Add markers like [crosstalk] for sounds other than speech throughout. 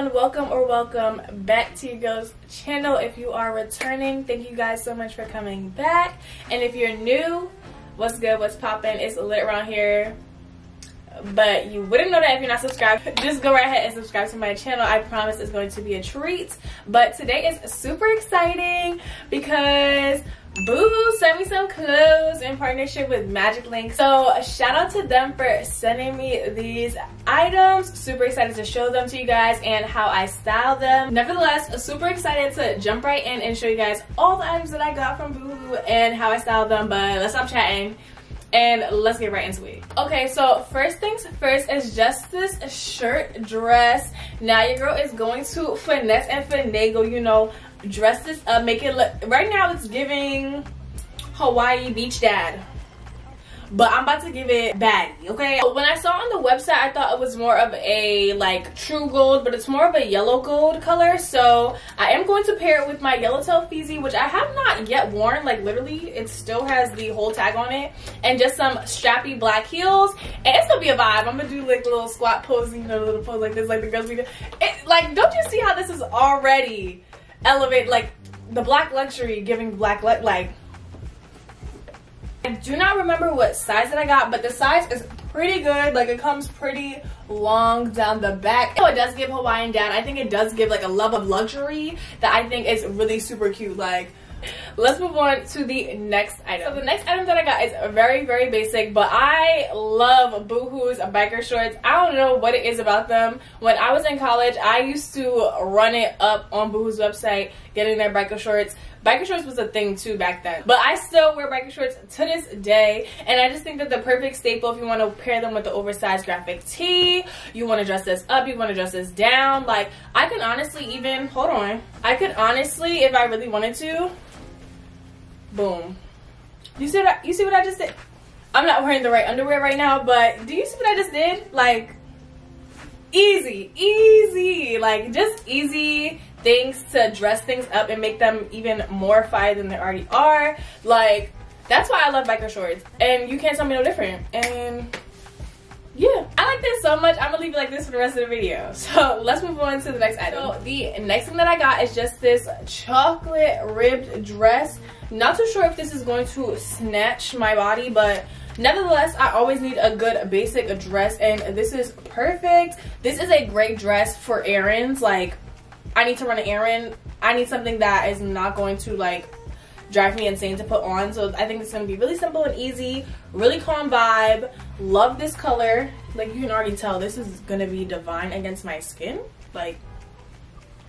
everyone welcome or welcome back to your girls channel. If you are returning thank you guys so much for coming back. And if you're new what's good what's popping it's lit around here but you wouldn't know that if you're not subscribed just go right ahead and subscribe to my channel i promise it's going to be a treat but today is super exciting because Boohoo sent me some clothes in partnership with Magic Link. So shout out to them for sending me these items. Super excited to show them to you guys and how I style them. Nevertheless, super excited to jump right in and show you guys all the items that I got from Boohoo and how I styled them. But let's stop chatting and let's get right into it. Okay, so first things first is just this shirt dress. Now your girl is going to finesse and finagle, you know, dress this up, make it look, right now it's giving Hawaii beach dad. But I'm about to give it baggy, okay? When I saw on the website, I thought it was more of a like true gold, but it's more of a yellow gold color. So I am going to pair it with my Yellowtail Feezy, which I have not yet worn. Like literally, it still has the whole tag on it. And just some strappy black heels. And it's gonna be a vibe. I'm gonna do like a little squat pose, you know, a little pose like this, like the girls be doing. It, like, don't you see how this is already elevate like the black luxury giving black like I do not remember what size that I got, but the size is pretty good. Like, it comes pretty long down the back. So it does give Hawaiian dad. I think it does give, like, a love of luxury that I think is really super cute. Like, let's move on to the next item. So the next item that I got is very, very basic, but I love Boohoo's biker shorts. I don't know what it is about them. When I was in college, I used to run it up on Boohoo's website, getting their biker shorts. Biker shorts was a thing too back then. But I still wear biker shorts to this day. And I just think that the perfect staple if you want to pair them with the oversized graphic tee, you want to dress this up, you want to dress this down. Like, I can honestly even, hold on. I could honestly, if I really wanted to, boom. You see what I, you see what I just did? I'm not wearing the right underwear right now, but do you see what I just did? Like, easy, easy, like just easy things to dress things up and make them even more fire than they already are. Like, that's why I love biker shorts. And you can't tell me no different. And yeah, I like this so much. I'm gonna leave it like this for the rest of the video. [laughs] So let's move on to the next item. So the next thing that I got is just this chocolate ribbed dress. Not too sure if this is going to snatch my body, but nevertheless i always need a good basic dress and this is perfect this is a great dress for errands like i need to run an errand. I need something that is not going to like drive me insane to put on. So i think it's going to be really simple and easy really calm vibe. Love this color. Like you can already tell this is going to be divine against my skin. Like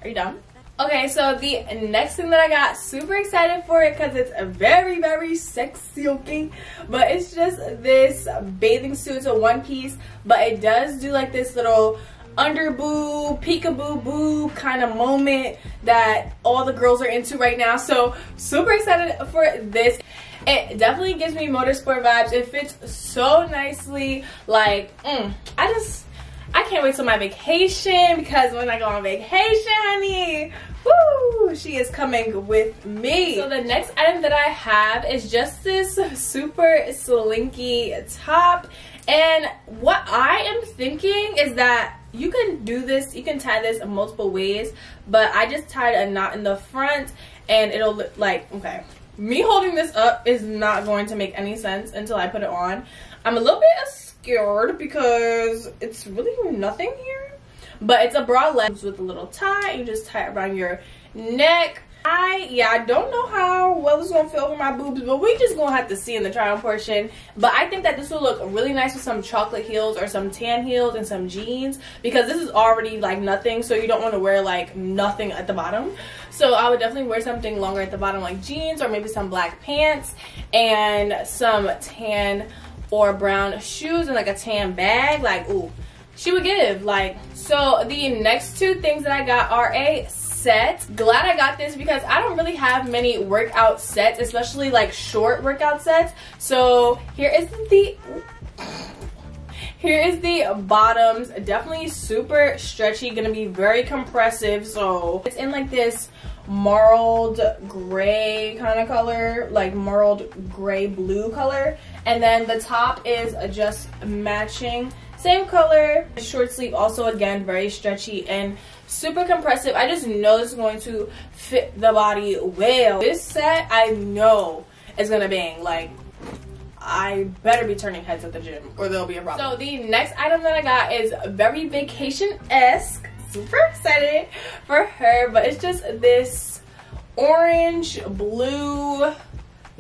are you done Okay, so the next thing that I got, super excited for it because it's a very, very sexy looking. But it's just this bathing suit. It's a one piece, but it does do like this little under boob, peekaboo boob kind of moment that all the girls are into right now. So super excited for this. It definitely gives me motorsport vibes. It fits so nicely. Like, mm, I just, I can't wait till my vacation because when I go on vacation, honey, Woo! She is coming with me. So the next item that I have is just this super slinky top. And what I am thinking is that you can do this, you can tie this in multiple ways, but I just tied a knot in the front and it'll look like, okay. Me holding this up is not going to make any sense until I put it on. I'm a little bit scared because it's really nothing here but it's a bralette with a little tie. You just tie it around your neck. I, yeah, I don't know how well it's to feel over my boobs, but we just to have to see in the try on portion. But I think that this will look really nice with some chocolate heels or some tan heels and some jeans because this is already like nothing, so you don't want to wear like nothing at the bottom. So I would definitely wear something longer at the bottom like jeans or maybe some black pants and some tan or brown shoes and like a tan bag. Like, ooh, she would give like so the next two things that i got are a set glad i got this because i don't really have many workout sets especially like short workout sets. So here is the here is the bottoms. Definitely super stretchy gonna be very compressive. So it's in like this marled gray kind of color like marled gray blue color. And then the top is just matching Same color, short sleeve, also again very stretchy and super compressive. I just know this is going to fit the body well. This set, I know is gonna bang. Like, I better be turning heads at the gym or there'll be a problem. So the next item that I got is very vacation-esque. Super excited for her, but it's just this orange, blue,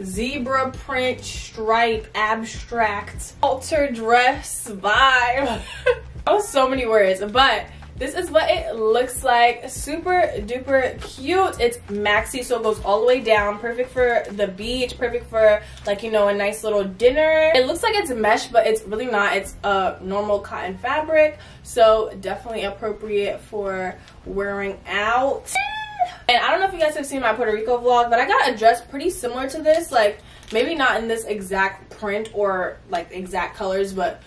zebra print stripe abstract halter dress vibe. [laughs] oh, so many words, but this is what it looks like. Super duper cute. It's maxi, so it goes all the way down. Perfect for the beach. Perfect for like, you know, a nice little dinner. It looks like it's mesh, but it's really not. It's a normal cotton fabric. So definitely appropriate for wearing out. And I don't know if you guys have seen my Puerto Rico vlog, but I got a dress pretty similar to this. Like, maybe not in this exact print or like exact colors, but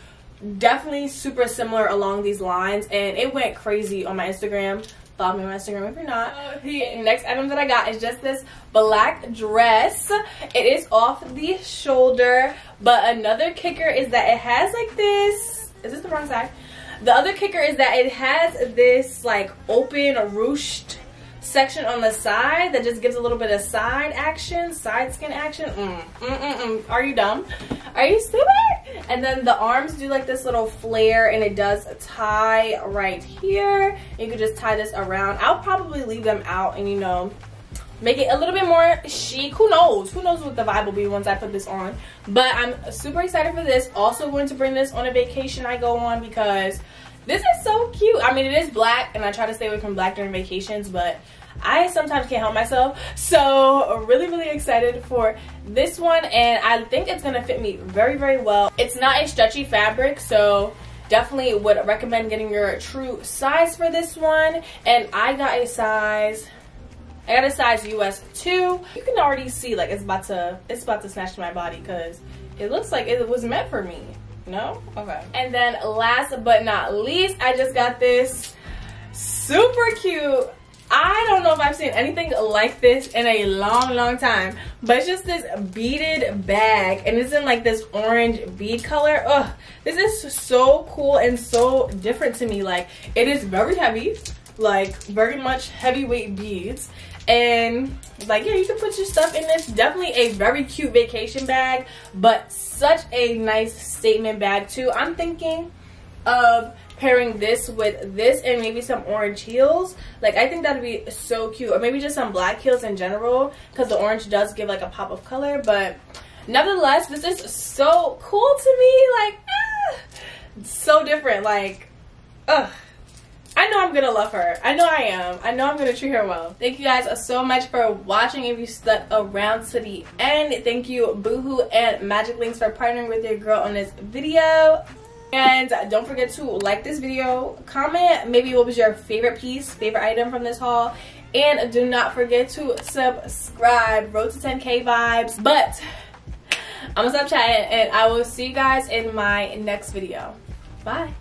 definitely super similar along these lines. And it went crazy on my instagram. Follow me on instagram if you're not. Oh, the next item that i got is just this black dress. It is off the shoulder but another kicker is that it has like this. Is this the wrong side? The other kicker is that it has this like open ruched section on the side that just gives a little bit of side action, side skin action. Mm, mm, mm, mm. Are you dumb? Are you stupid? And then the arms do like this little flare and it does tie right here. You could just tie this around. I'll probably leave them out and you know, make it a little bit more chic. Who knows? Who knows what the vibe will be once I put this on. But I'm super excited for this. Also going to bring this on a vacation I go on because this is so cute. I mean, it is black, and I try to stay away from black during vacations, but I sometimes can't help myself. So really, really excited for this one, and I think it's gonna fit me very, very well. It's not a stretchy fabric, so definitely would recommend getting your true size for this one. And I got a size I got a size US 2. You can already see like it's about to it's about to snatch my body because it looks like it was meant for me. No? Okay. And then last but not least, I just got this super cute I don't know if I've seen anything like this in a long, long time. But it's just this beaded bag. And it's in like this orange bead color. Ugh, this is so cool and so different to me. Like, it is very heavy. Like, very much heavyweight beads. And like, yeah, you can put your stuff in this. Definitely a very cute vacation bag. But such a nice statement bag too. I'm thinking of pairing this with this and maybe some orange heels like i think that'd be so cute or maybe just some black heels in general because the orange does give like a pop of color but nevertheless this is so cool to me like ah, so different like ugh I know I'm gonna love her. I know I am. I know I'm gonna treat her well. Thank you guys so much for watching. If you stuck around to the end, thank you Boohoo and Magic Links for partnering with your girl on this video. And don't forget to like this video, comment maybe what was your favorite piece, favorite item from this haul. And do not forget to subscribe. Road to 10k vibes. But I'm gonna stop chatting and I will see you guys in my next video. Bye.